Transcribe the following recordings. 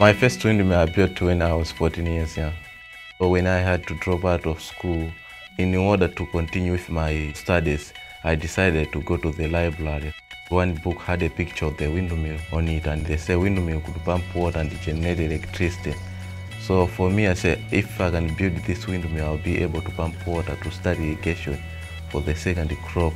My first I built when I was 14 years young. So when I had to drop out of school, in order to continue with my studies, I decided to go to the library. One book had a picture of the windmill on it, and they say windmill could pump water and generate electricity. So for me, I said, if I can build this windmill, I'll be able to pump water to start irrigation for the second crop.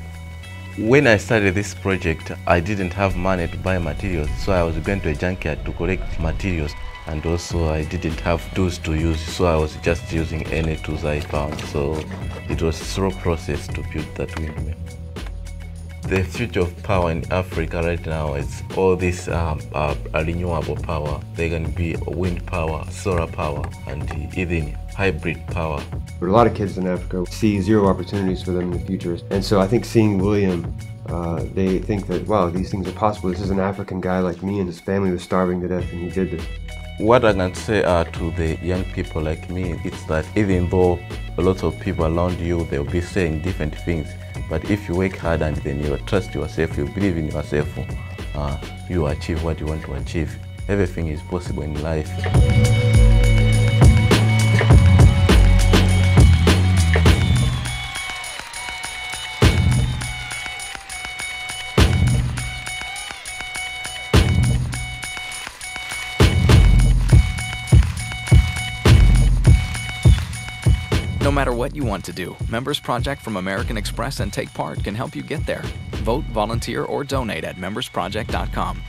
When I started this project, I didn't have money to buy materials, so I was going to a junkyard to collect materials. And also I didn't have tools to use, so I was just using any tools I found. So it was a slow process to build that windmill. The future of power in Africa right now is all this um, uh, renewable power. There can be wind power, solar power, and even hybrid power. But a lot of kids in Africa see zero opportunities for them in the future. And so I think seeing William, uh, they think that, wow, these things are possible. This is an African guy like me, and his family was starving to death, and he did this. What I can say uh, to the young people like me is that even though a lot of people around you, they'll be saying different things, but if you work hard and then you trust yourself, you believe in yourself, uh, you achieve what you want to achieve. Everything is possible in life. No matter what you want to do, Members Project from American Express and Take Part can help you get there. Vote, volunteer, or donate at membersproject.com.